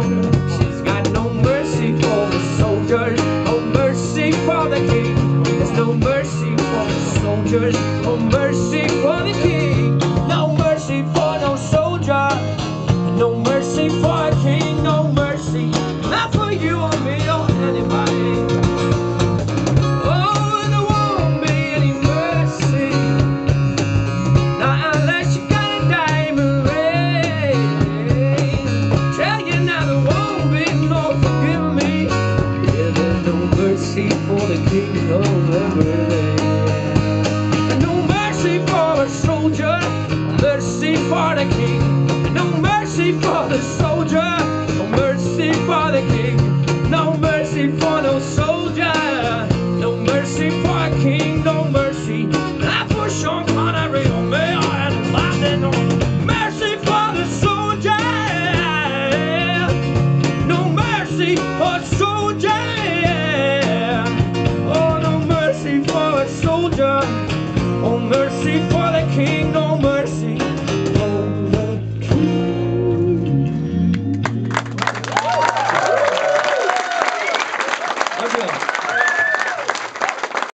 down. She's got no mercy for the soldiers, no mercy for the king. There's no mercy for the soldiers, no mercy for the king. No mercy for no soldier, no mercy for a king, no mercy. Not for you or me or anybody. be no me. No mercy for the king of everything. No mercy for a soldier, mercy for the king. No mercy for the soldier.